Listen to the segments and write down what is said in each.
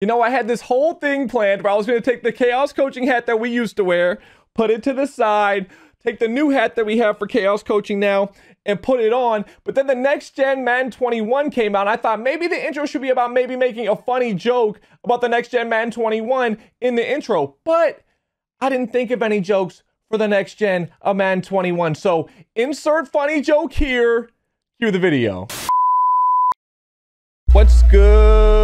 You know, I had this whole thing planned where I was going to take the K-Aus coaching hat that we used to wear, put it to the side, take the new hat that we have for K-Aus coaching now, and put it on. But then the next gen Madden 21 came out. I thought maybe the intro should be about maybe making a funny joke about the next gen Madden 21 in the intro. But I didn't think of any jokes for the next gen of Madden 21. So insert funny joke here. Cue the video. What's good,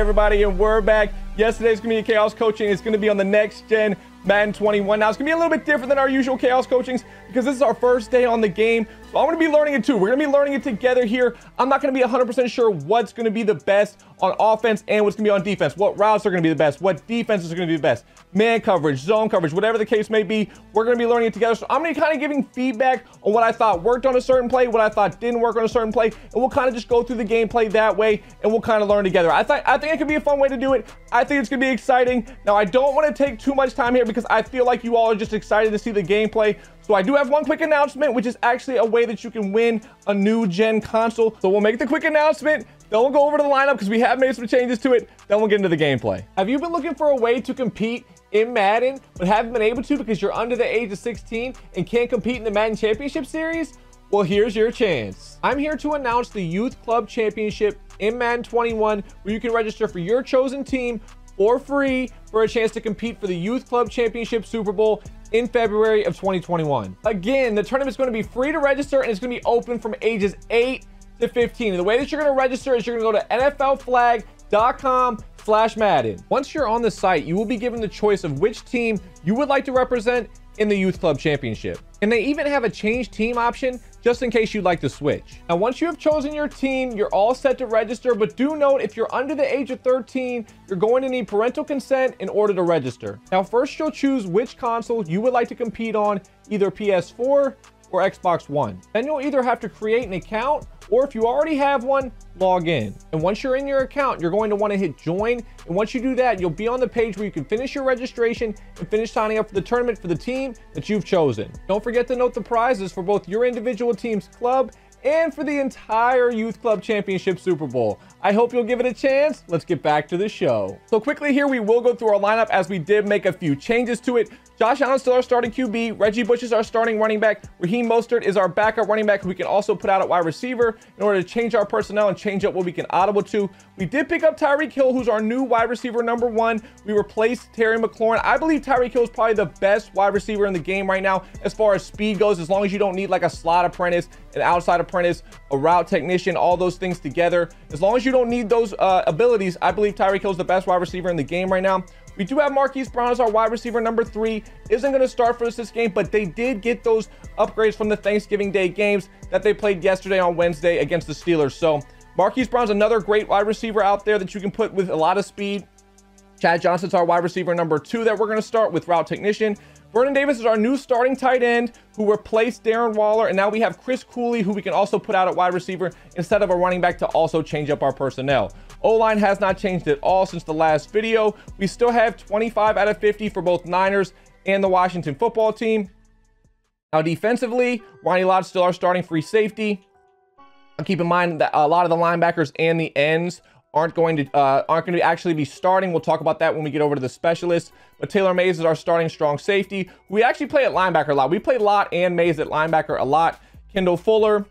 everybody? And we're back. Yesterday's gonna be a K-Aus coaching. It's gonna be on the next gen Madden 21. Now, it's gonna be a little bit different than our usual K-Aus coachings because this is our first day on the game. So I'm gonna be learning it too. We're gonna be learning it together here. I'm not gonna be 100% sure what's gonna be the best on offense and what's gonna be on defense. What routes are gonna be the best? What defenses are gonna be the best? Man coverage, zone coverage, whatever the case may be. We're gonna be learning it together. So I'm gonna be kind of giving feedback on what I thought worked on a certain play, what I thought didn't work on a certain play, and we'll kind of just go through the gameplay that way, and we'll kind of learn together. I think I think it could be a fun way to do it. I think it's gonna be exciting. Now I don't want to take too much time here because I feel like you all are just excited to see the gameplay. So I do have one quick announcement, which is actually a way that you can win a new gen console. So we'll make the quick announcement. Then we'll go over to the lineup because we have made some changes to it. Then we'll get into the gameplay. Have you been looking for a way to compete in Madden, but haven't been able to because you're under the age of 16 and can't compete in the Madden Championship Series? Well, here's your chance. I'm here to announce the Youth Club Championship in Madden 21, where you can register for your chosen team for free for a chance to compete for the Youth Club Championship Super Bowl in February of 2021. Again, the tournament's going to be free to register and it's going to be open from ages 8 to 15. And the way that you're going to register is you're going to go to nflflag.com slash Madden. Once you're on the site, you will be given the choice of which team you would like to represent in the Youth Club Championship. And they even have a change team option just in case you'd like to switch. Now, once you have chosen your team, you're all set to register, but do note if you're under the age of 13, you're going to need parental consent in order to register. Now, first you'll choose which console you would like to compete on, either PS4 or Xbox One. Then you'll either have to create an account or if you already have one, log in. And once you're in your account, you're going to want to hit join. And once you do that, you'll be on the page where you can finish your registration and finish signing up for the tournament for the team that you've chosen. Don't forget to note the prizes for both your individual team's club and for the entire Youth Club Championship Super Bowl. I hope you'll give it a chance. Let's get back to the show. So quickly here, we will go through our lineup as we did make a few changes to it. Josh Allen still our starting QB. Reggie Bush is our starting running back. Raheem Mostert is our backup running back we can also put out at wide receiver in order to change our personnel and change up what we can audible to. We did pick up Tyreek Hill, who's our new wide receiver number one. We replaced Terry McLaurin. I believe Tyreek Hill is probably the best wide receiver in the game right now as far as speed goes, as long as you don't need like a slot apprentice, an outside apprentice, a route technician, all those things together. As long as you don't need those uh, abilities, I believe Tyreek Hill is the best wide receiver in the game right now. We do have Marquise Brown as our wide receiver number three. Isn't going to start for us this game, but they did get those upgrades from the Thanksgiving Day games that they played yesterday on Wednesday against the Steelers. So Marquise Brown's another great wide receiver out there that you can put with a lot of speed. Chad Johnson's our wide receiver number two that we're going to start with route technician. Vernon Davis is our new starting tight end who replaced Darren Waller. And now we have Chris Cooley, who we can also put out at wide receiver instead of a running back to also change up our personnel. O-line has not changed at all since the last video. We still have 25 out of 50 for both Niners and the Washington football team. Now defensively, Ronnie Lott's still our starting free safety. Keep in mind that a lot of the linebackers and the ends aren't going to uh, aren't going to actually be starting. We'll talk about that when we get over to the specialists. But Taylor Mays is our starting strong safety. We actually play at linebacker a lot. We play Lott and Mays at linebacker a lot. Kendall Fuller,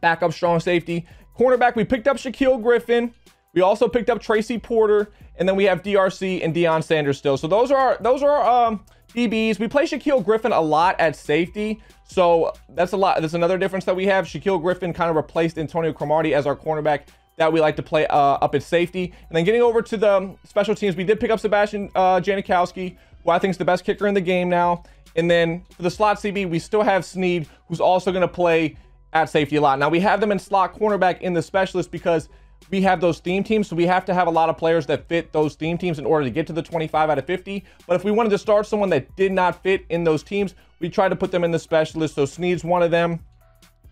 backup strong safety. Cornerback, we picked up Shaquill Griffin. We also picked up Tracy Porter, and then we have DRC and Deion Sanders still. So those are our, those are our, um, DBs. We play Shaquill Griffin a lot at safety, so that's a lot. That's another difference that we have. Shaquill Griffin kind of replaced Antonio Cromartie as our cornerback that we like to play uh, up at safety. And then getting over to the special teams, we did pick up Sebastian uh, Janikowski, who I think is the best kicker in the game now. And then for the slot CB, we still have Sneed, who's also going to play at safety a lot. Now we have them in slot cornerback in the specialist because we have those theme teams, so we have to have a lot of players that fit those theme teams in order to get to the 25 out of 50. But if we wanted to start someone that did not fit in those teams, we try to put them in the specialist. So Sneed's one of them.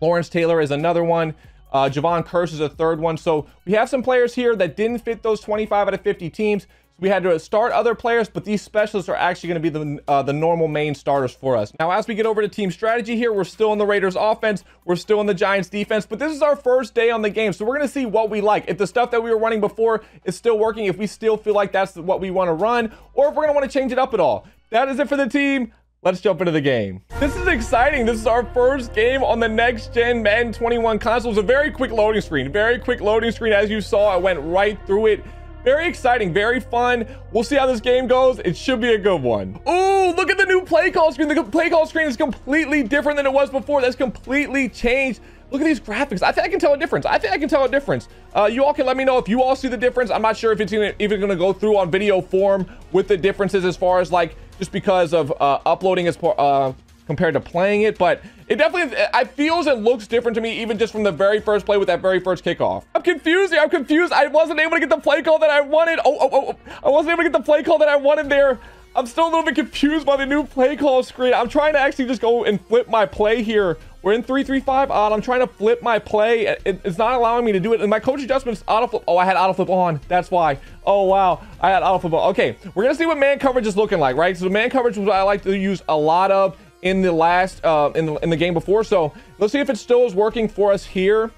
Lawrence Taylor is another one. Uh, Jevon Kearse is a third one. So we have some players here that didn't fit those 25 out of 50 teams. We had to start other players, but these specialists are actually going to be the, uh, the normal main starters for us. Now, as we get over to team strategy here, we're still in the Raiders offense. We're still in the Giants defense, but this is our first day on the game. So we're going to see what we like. If the stuff that we were running before is still working, if we still feel like that's what we want to run, or if we're going to want to change it up at all. That is it for the team. Let's jump into the game. This is exciting. This is our first game on the next gen Madden 21 console. It's a very quick loading screen. Very quick loading screen. As you saw, I went right through it. Very exciting, very fun. We'll see how this game goes. It should be a good one. Ooh, look at the new play call screen. The play call screen is completely different than it was before. That's completely changed. Look at these graphics. I think I can tell a difference. I think I can tell a difference. Uh, you all can let me know if you all see the difference. I'm not sure if it's even going to go through on video form with the differences as far as like just because of uh, uploading as uh, compared to playing it, but it definitely, I feels it looks different to me even just from the very first play with that very first kickoff. I'm confused here. I'm confused. I wasn't able to get the play call that I wanted. Oh, oh, oh, I wasn't able to get the play call that I wanted there. I'm still a little bit confused by the new play call screen. I'm trying to actually just go and flip my play here. We're in 335 odd. I'm trying to flip my play. It, it's not allowing me to do it. And my coach adjustments auto flip. Oh, I had auto flip on. That's why. Oh, wow. I had auto flip on. Okay, we're going to see what man coverage is looking like, right? So man coverage was what I like to use a lot of in the last, uh, in, the, in the game before. So let's see if it still is working for us here.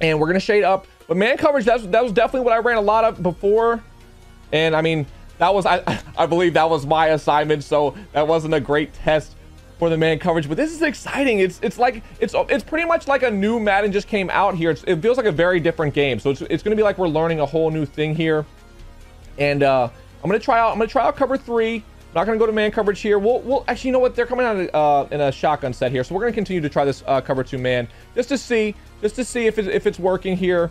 And we're going to shade up. But man coverage, that's, that was definitely what I ran a lot of before. And I mean, that was, I, I believe that was my assignment. So that wasn't a great test for the man coverage, but this is exciting. It's it's like it's it's pretty much like a new Madden just came out here. It's, it feels like a very different game. So it's it's to be like we're learning a whole new thing here. And uh, I'm to try out I'm to try out cover 3. Not going to go to man coverage here. We'll, we'll actually, you know what? They're coming out uh, in a shotgun set here. So we're going to continue to try this uh, cover 2 man just to see just to see if, if it's working here.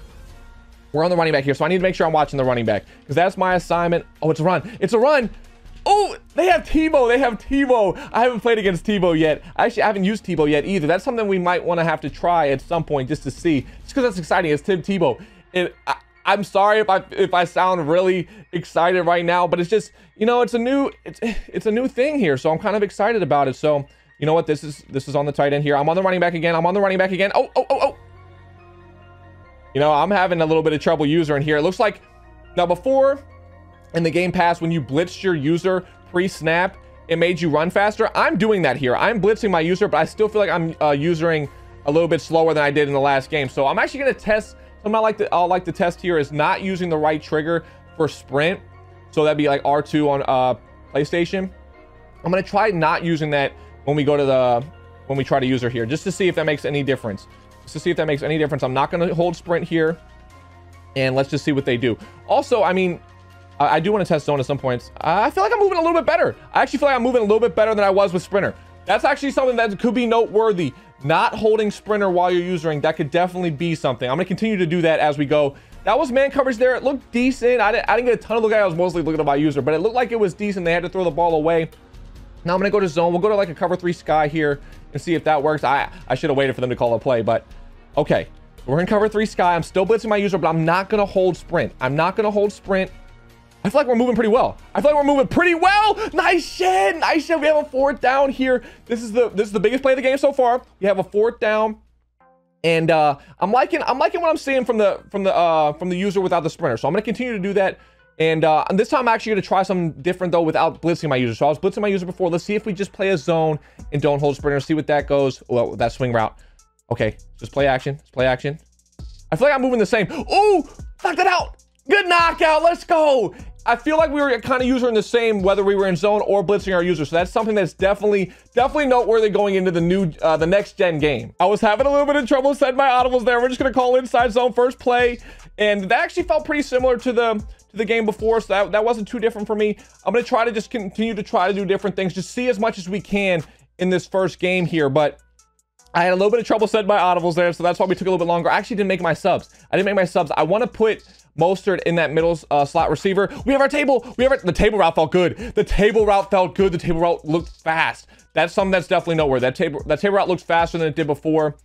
We're on the running back here, so I need to make sure I'm watching the running back because that's my assignment. Oh, it's a run. It's a run. Oh, they have Tebow. They have Tebow. I haven't played against Tebow yet. Actually, I haven't used Tebow yet either. That's something we might want to have to try at some point just to see. Just because that's exciting. It's Tim Tebow. It, I, I'm sorry if I if I sound really excited right now, but it's just you know it's a new it's it's a new thing here, so I'm kind of excited about it. So you know what? This is this is on the tight end here. I'm on the running back again. I'm on the running back again. Oh oh oh oh. You know I'm having a little bit of trouble user in here. It looks like now before in the game pass when you blitzed your user pre-snap it made you run faster i'm doing that here i'm blitzing my user but i still feel like i'm uh, usering a little bit slower than i did in the last game so i'm actually going to test something i like to i'll like to test here is not using the right trigger for sprint so that'd be like r2 on uh playstation i'm to try not using that when we go to the when we try to use her here just to see if that makes any difference just to see if that makes any difference i'm not to hold sprint here and let's just see what they do also i mean I, I do want to test zone at some points. I feel like I'm moving a little bit better. I actually feel like I'm moving a little bit better than I was with Sprinter. That's actually something that could be noteworthy. Not holding Sprinter while you're using, that could definitely be something. I'm going to continue to do that as we go. That was man coverage there. It looked decent. I didn't, I didn't get a ton of look at it. I was mostly looking at my user, but it looked like it was decent. They had to throw the ball away. Now I'm going to go to zone. We'll go to like a cover three sky here and see if that works. I, I should have waited for them to call a play, but okay. We're in cover three sky. I'm still blitzing my user, but I'm not going to hold sprint. I'm not going to hold sprint. I feel like we're moving pretty well. I feel like we're moving pretty well. Nice shit. Nice shit. We have a fourth down here. This is the this is the biggest play of the game so far. We have a fourth down. And uh, I'm liking I'm liking what I'm seeing from the from the uh, from the user without the sprinter. So I'm gonna continue to do that. And, uh, and this time I'm actually gonna try something different though without blitzing my user. So I was blitzing my user before. Let's see if we just play a zone and don't hold sprinter. See what that goes. Well, that swing route. Okay, just play action. Just play action. I feel like I'm moving the same. Oh, knocked it out. Good knockout. Let's go. I feel like we were kind of using the same whether we were in zone or blitzing our users. So that's something that's definitely, definitely noteworthy going into the new, uh, the next gen game. I was having a little bit of trouble setting my audibles there. We're just going to call inside zone first play. And that actually felt pretty similar to the, to the game before. So that, that wasn't too different for me. I'm to try to just continue to try to do different things. Just see as much as we can in this first game here. But I had a little bit of trouble setting my audibles there. So that's why we took a little bit longer. I actually didn't make my subs. I didn't make my subs. I want to put Mostert in that middle uh, slot receiver. We have our table. We have our, the table route felt good. The table route felt good. The table route looked fast. That's something that's definitely nowhere. That table that table route looks faster than it did before.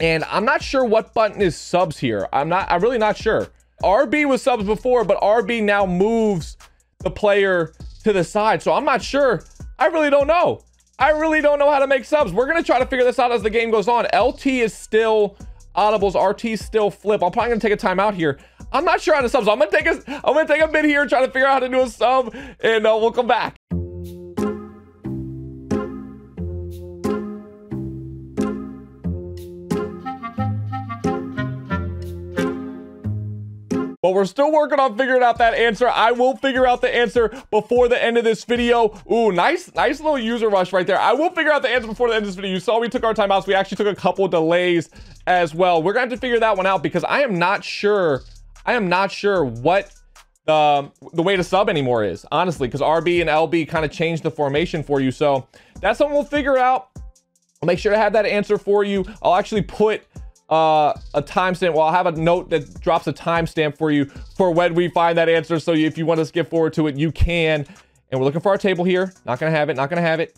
And I'm not sure what button is subs here. I'm not. I'm really not sure. RB was subs before, but RB now moves the player to the side. So I'm not sure. I really don't know. I really don't know how to make subs. We're gonna try to figure this out as the game goes on. LT is still audibles. RT still flip. I'm probably gonna take a timeout here. I'm not sure how to sub. So I'm gonna take a I'm gonna take a bit here, try to figure out how to do a sub, and uh, we'll come back. But we're still working on figuring out that answer. I will figure out the answer before the end of this video. Ooh, nice, nice little user rush right there. I will figure out the answer before the end of this video. You saw we took our timeouts. We actually took a couple delays as well. We're going to have to figure that one out because I am not sure. I am not sure what the, the way to sub anymore is, honestly, because RB and LB kind of changed the formation for you. So that's something we'll figure out. I'll make sure to have that answer for you. I'll actually put uh, a timestamp. Well, I'll have a note that drops a timestamp for you for when we find that answer. So if you want to skip forward to it, you can. And we're looking for our table here. Not gonna have it. Not gonna have it.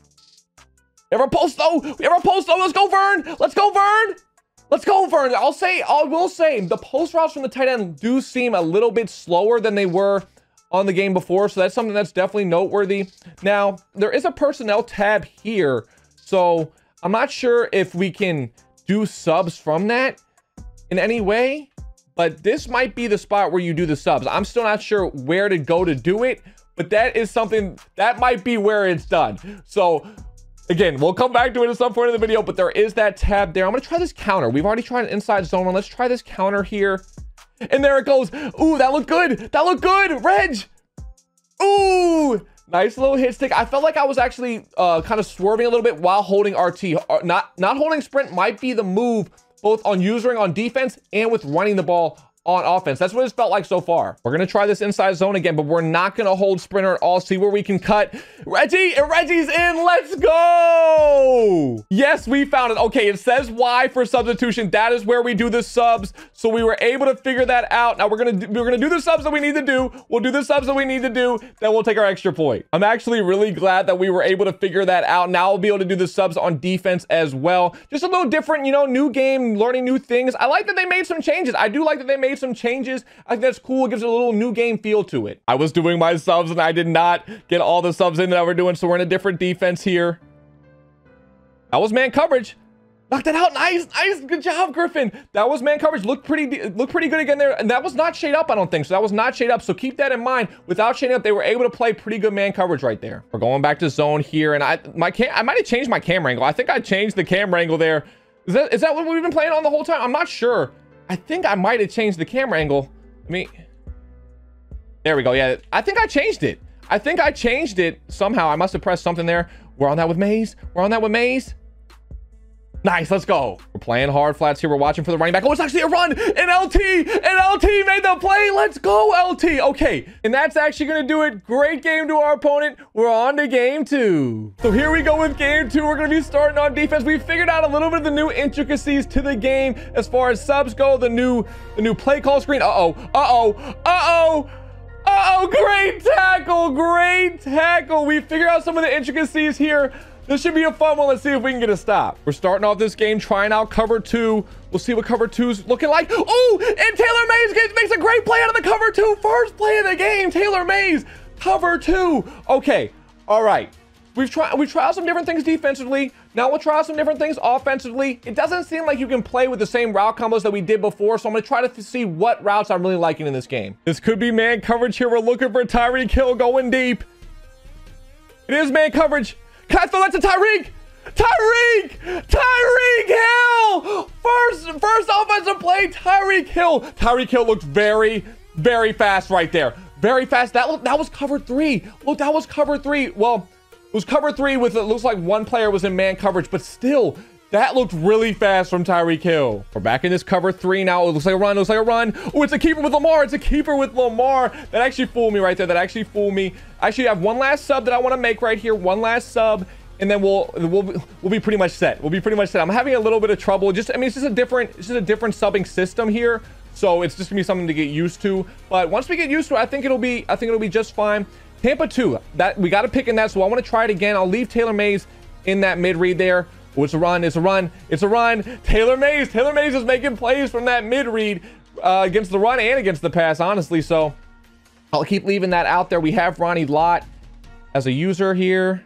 We have our post though. We have our post though. Let's go, Vern. Let's go, Vern. Let's go, Vern. I'll say, I will say, the post routes from the tight end do seem a little bit slower than they were on the game before. So that's something that's definitely noteworthy. Now, there is a personnel tab here. So I'm not sure if we can do subs from that in any way, but this might be the spot where you do the subs. I'm still not sure where to go to do it, but that is something that might be where it's done. So again, we'll come back to it at some point in the video, but there is that tab there. I'm gonna try this counter. We've already tried an inside zone one. Let's try this counter here. And there it goes. Ooh, that looked good. That looked good. Reg. Ooh, Nice little hit stick. I felt like I was actually uh, kind of swerving a little bit while holding RT. Uh, not, not holding sprint might be the move both on usering on defense and with running the ball on offense. That's what it's felt like so far. We're going to try this inside zone again, but we're not going to hold sprinter at all. See where we can cut. Reggie, and Reggie's in. Let's go. Yes, we found it. Okay, it says Y for substitution. That is where we do the subs. So we were able to figure that out. Now we're going to we're going to do the subs that we need to do. We'll do the subs that we need to do. Then we'll take our extra point. I'm actually really glad that we were able to figure that out. Now we'll be able to do the subs on defense as well. Just a little different, you know, new game, learning new things. I like that they made some changes. I do like that they made some changes. I think that's cool. It gives it a little new game feel to it. I was doing my subs and I did not get all the subs in that we're doing. So we're in a different defense here. That was man coverage. Knocked it out. Nice, nice. Good job, Griffin. That was man coverage. Looked pretty looked pretty good again there. And that was not shade up, I don't think. So that was not shade up. So keep that in mind. Without shade up, they were able to play pretty good man coverage right there. We're going back to zone here. And I my cam I might have changed my camera angle. I think I changed the camera angle there. Is that is that what we've been playing on the whole time? I'm not sure. I think I might have changed the camera angle. I mean, there we go. Yeah, I think I changed it. I think I changed it somehow. I must have pressed something there. We're on that with Mays. We're on that with Mays. Nice, let's go. We're playing hard flats here. We're watching for the running back. Oh, it's actually a run. And LT, and LT made the play. Let's go, LT. Okay, and that's actually going to do it. Great game to our opponent. We're on to game two. So here we go with game two. We're going to be starting on defense. We figured out a little bit of the new intricacies to the game as far as subs go. The new, the new play call screen. Uh-oh, uh-oh, uh-oh. Uh-oh, great tackle, great tackle. We figured out some of the intricacies here. This should be a fun one. Let's see if we can get a stop. We're starting off this game, trying out cover two. We'll see what cover two's looking like. Oh, and Taylor Mays makes a great play out of the cover two. First play of the game, Taylor Mays, cover two. Okay, all right. We've tried we've tried some different things defensively. Now we'll try some different things offensively. It doesn't seem like you can play with the same route combos that we did before, so I'm gonna try to see what routes I'm really liking in this game. This could be man coverage here. We're looking for Tyreek Hill going deep. It is man coverage. Can I throw that to Tyreek? Tyreek! Tyreek Hill! First, first offensive play, Tyreek Hill. Tyreek Hill looked very, very fast right there. Very fast. That, that was cover three. Look, that was cover three. Well, it was cover three with, it looks like one player was in man coverage, but still, that looked really fast from Tyreek Hill. We're back in this cover three now. It looks like a run. It looks like a run. Oh, it's a keeper with Lamar. It's a keeper with Lamar. That actually fooled me right there. That actually fooled me. I actually have one last sub that I want to make right here. One last sub. And then we'll we'll we'll be pretty much set. We'll be pretty much set. I'm having a little bit of trouble. Just I mean, it's just a different it's just a different subbing system here. So it's just gonna be something to get used to. But once we get used to it, I think it'll be I think it'll be just fine. Tampa 2, that we got to pick in that, so I want to try it again. I'll leave Taylor Mays in that mid read there. Oh, it's a run. It's a run. It's a run. Taylor Mays. Taylor Mays is making plays from that mid read uh, against the run and against the pass, honestly. So I'll keep leaving that out there. We have Ronnie Lott as a user here.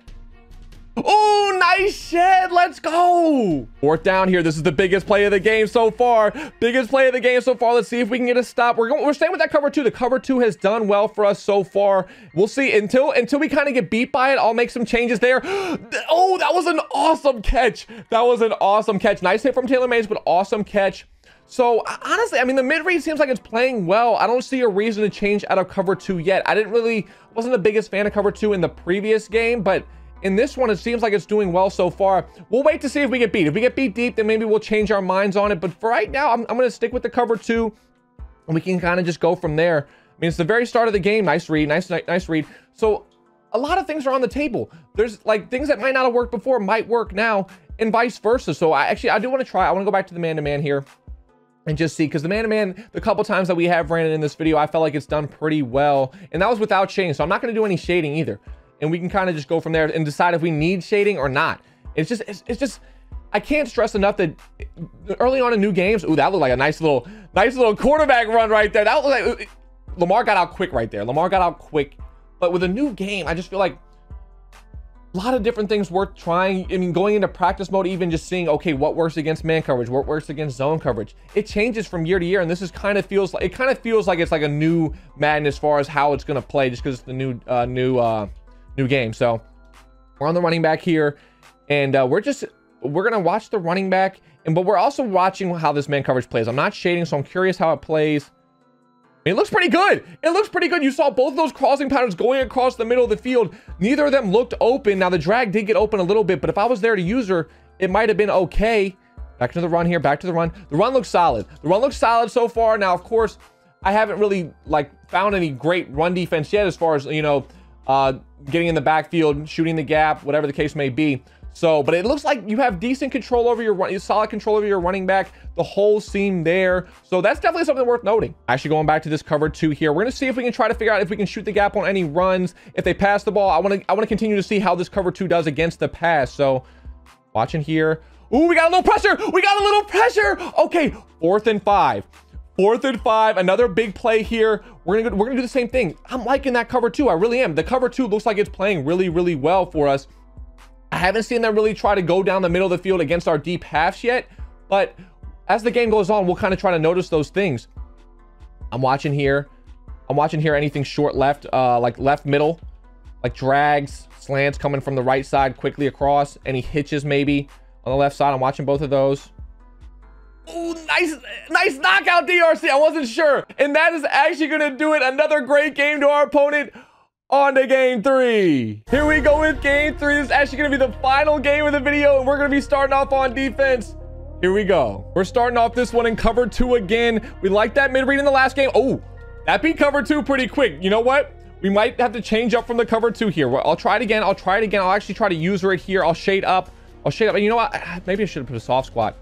Oh, nice shed. Let's go. Fourth down here. This is the biggest play of the game so far. Biggest play of the game so far. Let's see if we can get a stop. We're going, we're staying with that cover two. The cover two has done well for us so far. We'll see until until we kind of get beat by it. I'll make some changes there. Oh, that was an awesome catch. That was an awesome catch. Nice hit from Taylor Mays, but awesome catch. So honestly, I mean, the mid read seems like it's playing well. I don't see a reason to change out of cover two yet. I didn't really, wasn't the biggest fan of cover two in the previous game, but in this one, it seems like it's doing well so far. We'll wait to see if we get beat. If we get beat deep, then maybe we'll change our minds on it. But for right now, I'm, I'm going to stick with the cover two, and we can kind of just go from there. I mean, it's the very start of the game. Nice read, nice, nice read. So a lot of things are on the table. There's like things that might not have worked before might work now, and vice versa. So I actually I do want to try. I want to go back to the man-to-man -man here and just see because the man-to-man the couple times that we have ran it in this video i felt like it's done pretty well and that was without shading so i'm not going to do any shading either and we can kind of just go from there and decide if we need shading or not. It's just it's, it's just i can't stress enough that early on in new games ooh that looked like a nice little nice little quarterback run right there. That was like lamar got out quick right there. Lamar got out quick. But with a new game i just feel like a lot of different things worth trying. I mean, going into practice mode, even just seeing, okay, what works against man coverage, what works against zone coverage. It changes from year to year, and this is kind of feels like it kind of feels like it's like a new Madden as far as how it's going to play, just because it's the new uh, new uh, new game. So we're on the running back here, and uh, we're just we're gonna watch the running back, and but we're also watching how this man coverage plays. I'm not shading, so I'm curious how it plays. It looks pretty good. It looks pretty good. You saw both those crossing patterns going across the middle of the field. Neither of them looked open. Now, the drag did get open a little bit, but if I was there to use her, it might have been okay. Back to the run here. Back to the run. The run looks solid. The run looks solid so far. Now, of course, I haven't really, like, found any great run defense yet as far as, you know, uh, getting in the backfield, shooting the gap, whatever the case may be. So, but it looks like you have decent control over your solid control over your running back, the whole seam there. So that's definitely something worth noting. Actually, going back to this cover two here, we're gonna see if we can try to figure out if we can shoot the gap on any runs. If they pass the ball, I want to I want to continue to see how this cover two does against the pass. So, watching here. Ooh, we got a little pressure. We got a little pressure. Okay, fourth and five. Fourth and five, another big play here. We're gonna we're gonna do the same thing. I'm liking that cover two. I really am. The cover two looks like it's playing really really well for us. I haven't seen them really try to go down the middle of the field against our deep halves yet, but as the game goes on, we'll kind of try to notice those things. I'm watching here. I'm watching here anything short left, uh, like left middle, like drags, slants coming from the right side quickly across, any hitches maybe on the left side. I'm watching both of those. Oh, nice, nice knockout DRC. I wasn't sure. And that is actually going to do it. Another great game to our opponent on to game three. Here we go with game three. This is actually going to be the final game of the video, and we're going to be starting off on defense. Here we go. We're starting off this one in cover two again. We like that mid read in the last game. Oh, that beat cover two pretty quick. You know what? We might have to change up from the cover two here. I'll try it again. I'll try it again. I'll actually try to use it here. I'll shade up. I'll shade up. And you know what? Maybe I should have put a soft squat.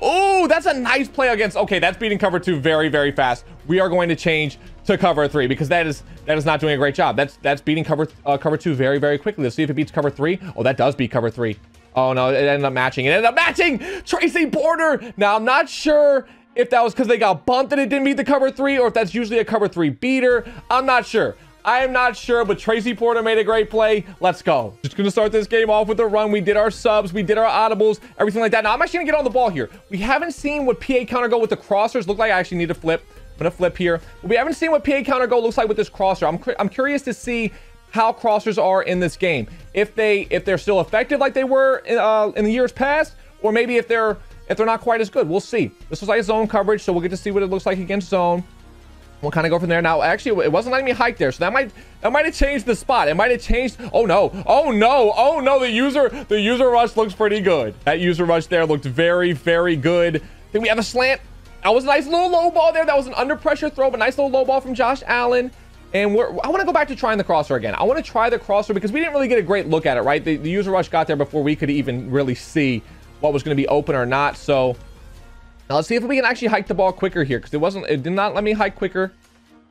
Oh, that's a nice play against. Okay, that's beating cover two very, very fast. We are going to change to cover three because that is that is not doing a great job. That's that's beating cover uh, cover two very very quickly. Let's see if it beats cover three. Oh, that does beat cover three. Oh no, it ended up matching. It ended up matching Tracy Porter. Now I'm not sure if that was because they got bumped and it didn't meet the cover three, or if that's usually a cover three beater. I'm not sure. I am not sure, but Tracy Porter made a great play. Let's go. Just going to start this game off with a run. We did our subs. We did our audibles, everything like that. Now, I'm actually going to get on the ball here. We haven't seen what PA counter go with the crossers look like. I actually need to flip. I'm going to flip here. We haven't seen what PA counter go looks like with this crosser. I'm, I'm curious to see how crossers are in this game. If they if they're still effective like they were in, uh, in the years past, or maybe if they're if they're not quite as good. We'll see. This was like zone coverage, so we'll get to see what it looks like against zone. We'll kind of go from there. Now, actually, it wasn't letting me hike there, so that might that might have changed the spot. It might have changed. Oh no! Oh no! Oh no! The user the user rush looks pretty good. That user rush there looked very very good. I think we have a slant that was a nice little low ball there. That was an under pressure throw, but nice little low ball from Josh Allen. And we're, I want to go back to trying the crosser again. I want to try the crosser because we didn't really get a great look at it, right? The, the user rush got there before we could even really see what was going to be open or not. So now let's see if we can actually hike the ball quicker here because it wasn't, it did not let me hike quicker.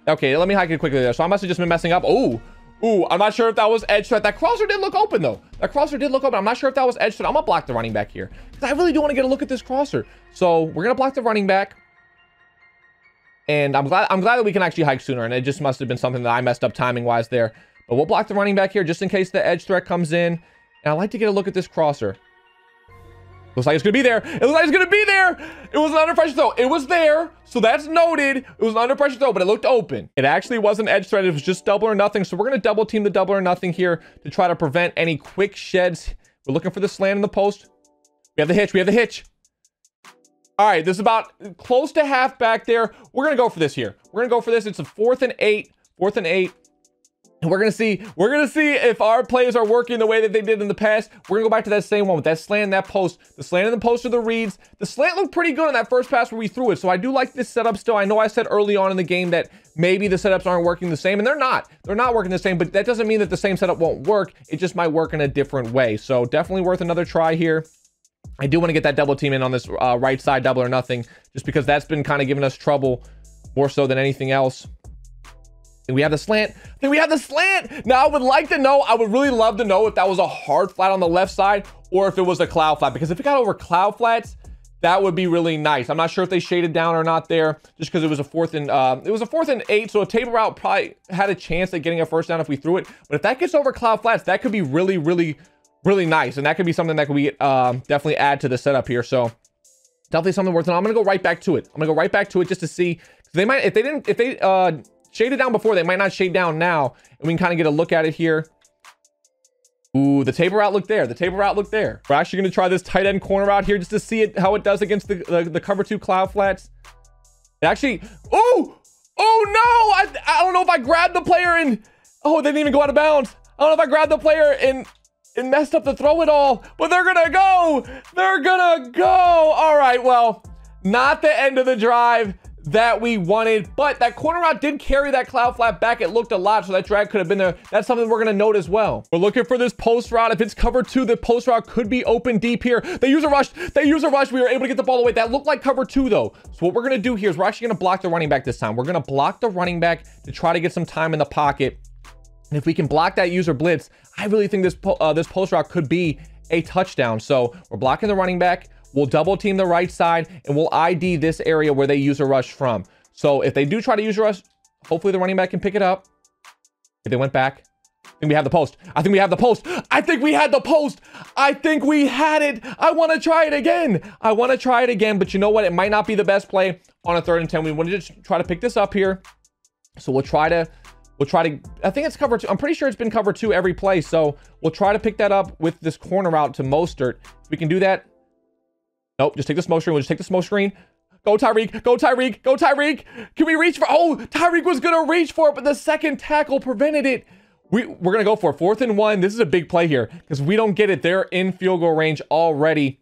Okay, let me hike it quickly there. So I must have just been messing up. Oh, Ooh, I'm not sure if that was edge threat. That crosser did look open, though. That crosser did look open. I'm not sure if that was edge threat. I'm going to block the running back here. Because I really do want to get a look at this crosser. So we're going to block the running back. And I'm glad I'm glad that we can actually hike sooner. And it just must have been something that I messed up timing wise there. But we'll block the running back here just in case the edge threat comes in. And I like to get a look at this crosser. Looks like it's gonna be there. It looks like it's gonna be there. It was an under pressure throw. It was there, so that's noted. It was an under pressure throw, but it looked open. It actually wasn't edge threat. It was just double or nothing. So we're gonna double team the double or nothing here to try to prevent any quick sheds. We're looking for the slant in the post. We have the hitch. We have the hitch. All right, this is about close to half back there. We're gonna go for this here. We're gonna go for this. It's a fourth and eight. Fourth and eight. We're gonna see, we're gonna see if our plays are working the way that they did in the past. We're gonna go back to that same one with that slant and that post. The slant and the post are the reads. The slant looked pretty good on that first pass where we threw it. So I do like this setup still. I know I said early on in the game that maybe the setups aren't working the same, and they're not. They're not working the same, but that doesn't mean that the same setup won't work. It just might work in a different way. So definitely worth another try here. I do want to get that double team in on this uh, right side double or nothing, just because that's been kind of giving us trouble more so than anything else. And we have the slant. Then we have the slant. Now I would like to know, I would really love to know if that was a hard flat on the left side or if it was a cloud flat. Because if it got over cloud flats, that would be really nice. I'm not sure if they shaded down or not there, just because it was a fourth and uh, it was a fourth and eight, so a table route probably had a chance at getting a first down if we threw it. But if that gets over cloud flats, that could be really, really, really nice, and that could be something that could be um, definitely add to the setup here. So definitely something worth it. I'm gonna go right back to it. I'm gonna go right back to it just to see. They might if they didn't if they uh shaded down before. They might not shade down now. And we can kind of get a look at it here. Ooh, the table route look there. The table route look there. We're actually going to try this tight end corner route here just to see it how it does against the, the, the cover two cloud flats. It actually, oh, oh no! I, I don't know if I grabbed the player and, oh, they didn't even go out of bounds. I don't know if I grabbed the player and, and messed up the throw at all, but they're gonna go. They're gonna go. All right, well, not the end of the drive that we wanted, but that corner route did carry that cloud flat back. It looked a lot, so that drag could have been there. That's something we're going to note as well. We're looking for this post route. If it's cover two, the post route could be open deep here. They use a rush. They use a rush. We were able to get the ball away. That looked like cover two, though. So what we're going to do here is we're actually going to block the running back this time. We're going to block the running back to try to get some time in the pocket. And if we can block that user blitz, I really think this, uh, this post route could be a touchdown. So we're blocking the running back. We'll double team the right side and we'll ID this area where they use a rush from. So if they do try to use a rush, hopefully the running back can pick it up. If they went back, I think we have the post. I think we have the post. I think we had the post. I think we had it. I want to try it again. I want to try it again, but you know what? It might not be the best play on a third and 10. We wanted to try to pick this up here. So we'll try to, we'll try to, I think it's cover two. I'm pretty sure it's been cover two every play. So we'll try to pick that up with this corner out to Mostert. If we can do that, Nope, just take the smoke screen. We'll just take the smoke screen. Go Tyreek, go Tyreek, go Tyreek. Can we reach for, oh, Tyreek was gonna reach for it, but the second tackle prevented it. We, we're gonna go for it. Fourth and one. This is a big play here because we don't get it. They're in field goal range already.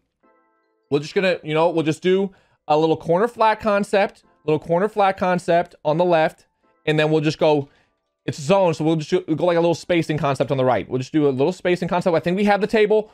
We're just gonna, you know, we'll just do a little corner flat concept, little corner flat concept on the left, and then we'll just go, it's zone, so we'll just do, go like a little spacing concept on the right. We'll just do a little spacing concept. I think we have the table.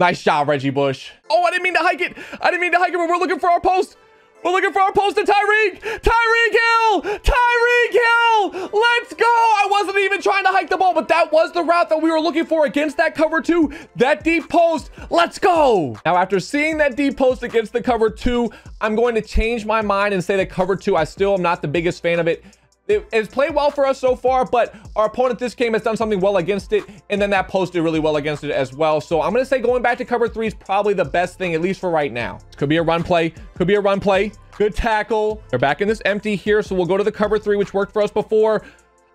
Nice job, Reggie Bush. Oh, I didn't mean to hike it. I didn't mean to hike it, but we're looking for our post. We're looking for our post to Tyreek. Tyreek Hill. Tyreek Hill. Let's go. I wasn't even trying to hike the ball, but that was the route that we were looking for against that cover two, that deep post. Let's go. Now, after seeing that deep post against the cover two, I'm going to change my mind and say that cover two, I still am not the biggest fan of it it, it's played well for us so far, but our opponent this game has done something well against it, and then that post did really well against it as well. So I'm going to say going back to cover three is probably the best thing, at least for right now. Could be a run play. Could be a run play. Good tackle. They're back in this empty here, so we'll go to the cover three, which worked for us before.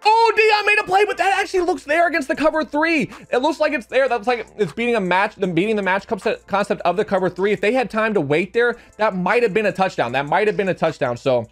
Oh, Deion made a play, but that actually looks there against the cover three. It looks like it's there. That's like it's beating a match, them beating the match concept of the cover three. If they had time to wait there, that might have been a touchdown. That might have been a touchdown. So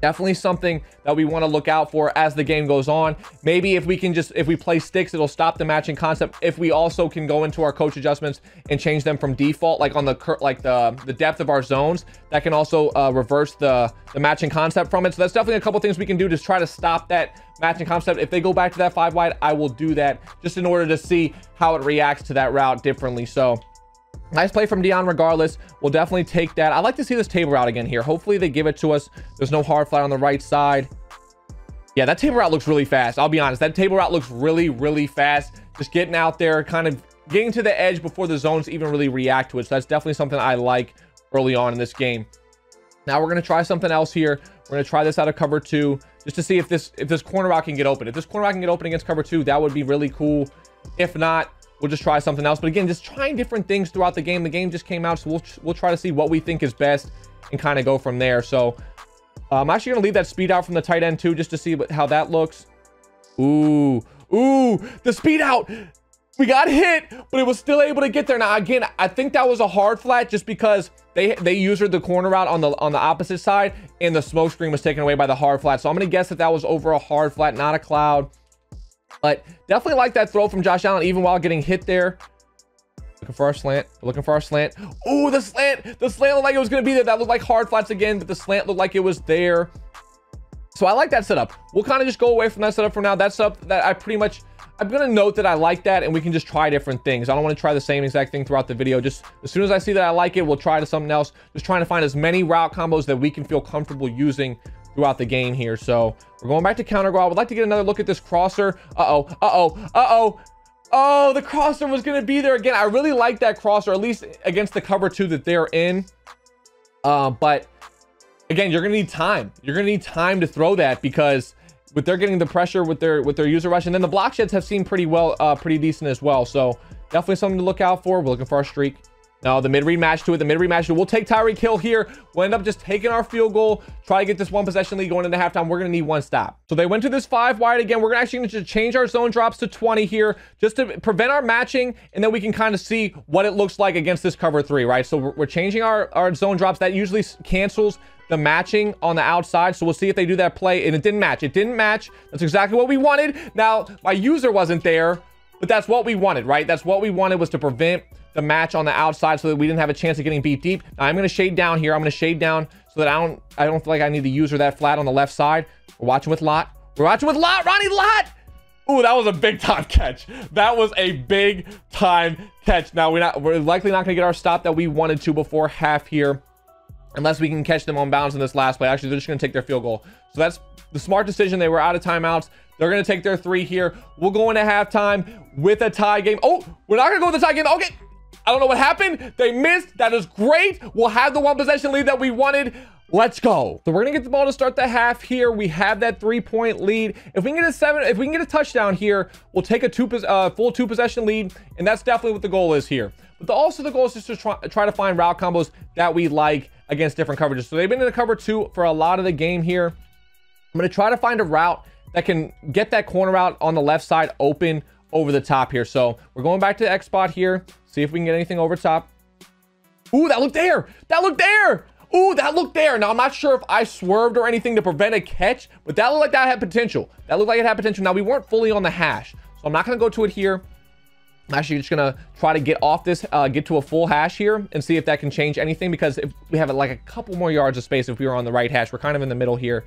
definitely something that we want to look out for as the game goes on. Maybe if we can just if we play sticks it'll stop the matching concept. If we also can go into our coach adjustments and change them from default like on the like the the depth of our zones that can also uh, reverse the the matching concept from it. So that's definitely a couple things we can do to try to stop that matching concept. If they go back to that five wide i will do that just in order to see how it reacts to that route differently. So Nice play from Deion regardless. We'll definitely take that. I'd like to see this table route again here. Hopefully they give it to us. There's no hard flat on the right side. Yeah, that table route looks really fast. I'll be honest. That table route looks really, really fast. Just getting out there, kind of getting to the edge before the zones even really react to it. So that's definitely something I like early on in this game. Now we're going to try something else here. We're going to try this out of cover two just to see if this if this corner route can get open. If this corner route can get open against cover two, that would be really cool. If not, we'll just try something else. But again, just trying different things throughout the game. The game just came out, so we'll, we'll try to see what we think is best and kind of go from there. So uh, I'm actually going to leave that speed out from the tight end too, just to see what, how that looks. Ooh, ooh, the speed out. We got hit, but it was still able to get there. Now, again, I think that was a hard flat just because they they used the corner route on the on the opposite side, and the smoke screen was taken away by the hard flat. So I'm going to guess that that was over a hard flat, not a cloud. But definitely like that throw from Josh Allen, even while getting hit there. Looking for our slant. Looking for our slant. Oh, the slant. The slant looked like it was going to be there. That looked like hard flats again, but the slant looked like it was there. So I like that setup. We'll kind of just go away from that setup for now. That setup that I pretty much I'm going to note that I like that and we can just try different things. I don't want to try the same exact thing throughout the video. Just as soon as I see that I like it, we'll try to something else. Just trying to find as many route combos that we can feel comfortable using throughout the game here. So we're going back to counter go. I would like to get another look at this crosser. Uh-oh, uh-oh, uh-oh. Oh, the crosser was going to be there again. I really like that crosser, at least against the cover two that they're in. Uh, but again, you're going to need time. You're going to need time to throw that because with they're getting the pressure with their with their user rush and then the block sheds have seen pretty well uh pretty decent as well so definitely something to look out for we're looking for our streak now the mid rematch to it the mid rematch to it. we'll take Tyreek Hill here we'll end up just taking our field goal try to get this one possession lead going into halftime we're gonna need one stop so they went to this five wide again we're actually gonna just change our zone drops to 20 here just to prevent our matching and then we can kind of see what it looks like against this cover three right so we're, we're changing our our zone drops that usually cancels the matching on the outside. So we'll see if they do that play. And it didn't match. It didn't match. That's exactly what we wanted. Now, my user wasn't there, but that's what we wanted, right? That's what we wanted was to prevent the match on the outside so that we didn't have a chance of getting beat deep. Now, I'm going to shade down here. I'm going to shade down so that I don't I don't feel like I need the user that flat on the left side. We're watching with Lott. We're watching with Lott. Ronnie Lott. Ooh, that was a big time catch. That was a big time catch. Now we're not we're likely not gonna get our stop that we wanted to before half here unless we can catch them on bounds in this last play. Actually, they're just going to take their field goal. So that's the smart decision. They were out of timeouts. They're going to take their three here. We'll go into halftime with a tie game. Oh, we're not going to go with the tie game. Okay. I don't know what happened. They missed. That is great. We'll have the one possession lead that we wanted. Let's go. So we're gonna get the ball to start the half here. We have that three-point lead. If we can get a seven, if we can get a touchdown here, we'll take a two uh, full two possession lead, and that's definitely what the goal is here. But the, also the goal is just to try, try to find route combos that we like against different coverages. So they've been in the cover two for a lot of the game here. I'm to try to find a route that can get that corner out on the left side open over the top here. So we're going back to the X spot here. See if we can get anything over top. Ooh, that looked there. That looked there. Ooh, that looked there. Now, I'm not sure if I swerved or anything to prevent a catch, but that looked like that had potential. That looked like it had potential. Now, we weren't fully on the hash, so I'm not going to go to it here. I'm actually just gonna try to get off this, uh, get to a full hash here and see if that can change anything because if we have like a couple more yards of space if we were on the right hash, we're kind of in the middle here.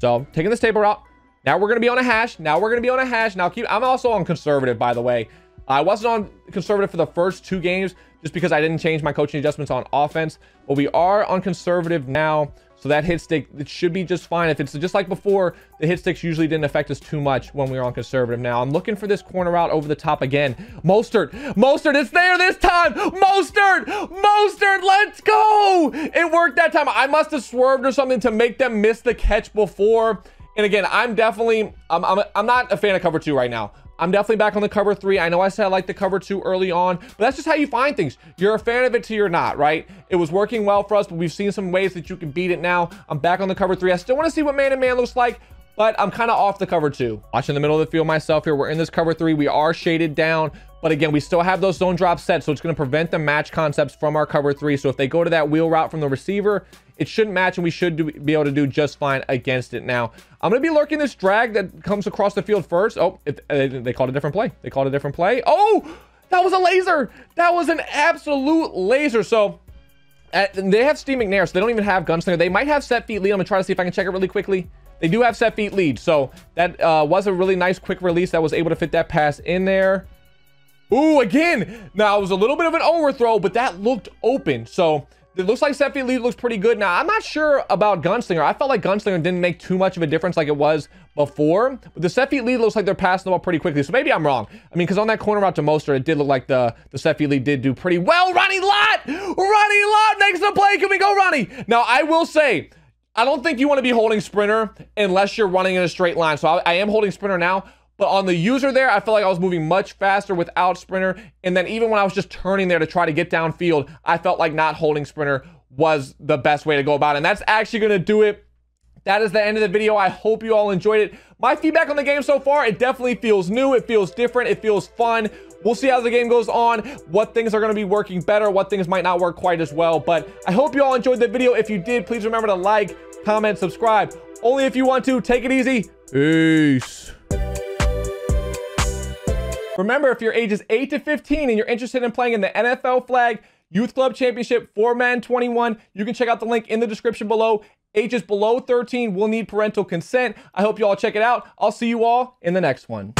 So taking this table route. Now we're gonna be on a hash. Now we're gonna be on a hash. Now keep, I'm also on conservative by the way. I wasn't on conservative for the first two games just because I didn't change my coaching adjustments on offense, but we are on conservative now. So that hit stick, it should be just fine. If it's just like before, the hit sticks usually didn't affect us too much when we were on conservative. Now, I'm looking for this corner route over the top again. Mostert, Mostert, it's there this time. Mostert, Mostert, let's go. It worked that time. I must have swerved or something to make them miss the catch before. And again, I'm definitely, I'm, I'm, I'm not a fan of cover two right now. I'm definitely back on the cover three. I know I said I like the cover two early on, but that's just how you find things. You're a fan of it till you're not, right? It was working well for us, but we've seen some ways that you can beat it now. I'm back on the cover three. I still want to see what man and man looks like, but I'm kind of off the cover two. Watching the middle of the field myself here. We're in this cover three. We are shaded down, but again, we still have those zone drops set, so it's going to prevent the match concepts from our cover three. So if they go to that wheel route from the receiver, it shouldn't match, and we should do, be able to do just fine against it. Now, I'm going to be lurking this drag that comes across the field first. Oh, it, they called a different play. They called a different play. Oh, that was a laser. That was an absolute laser. So they have Steve McNair, so they don't even have Gunslinger. They might have set feet lead. I'm going to try to see if I can check it really quickly. They do have set feet lead. So that uh, was a really nice quick release that was able to fit that pass in there. Ooh, again. Now, it was a little bit of an overthrow, but that looked open. So it looks like set feet lead looks pretty good. Now, I'm not sure about Gunslinger. I felt like Gunslinger didn't make too much of a difference like it was before. But the set feet lead looks like they're passing the ball pretty quickly. So maybe I'm wrong. I mean, because on that corner route to Mostert, it did look like the, the set feet lead did do pretty well. Ronnie Lott! Ronnie Lott makes the play. Can we go, Ronnie? Now, I will say, I don't think you want to be holding sprinter unless you're running in a straight line. So I, I am holding sprinter now. But on the user there, I felt like I was moving much faster without sprinter. And then even when I was just turning there to try to get downfield, I felt like not holding sprinter was the best way to go about it. And that's actually going to do it that is the end of the video. I hope you all enjoyed it. My feedback on the game so far, it definitely feels new. It feels different. It feels fun. We'll see how the game goes on, what things are going to be working better, what things might not work quite as well. But I hope you all enjoyed the video. If you did, please remember to like, comment, subscribe. Only if you want to. Take it easy. Peace. Remember, if you're ages 8 to 15 and you're interested in playing in the NFL Flag Youth Club Championship for Madden 21, you can check out the link in the description below. Ages below 13 will need parental consent. I hope you all check it out. I'll see you all in the next one.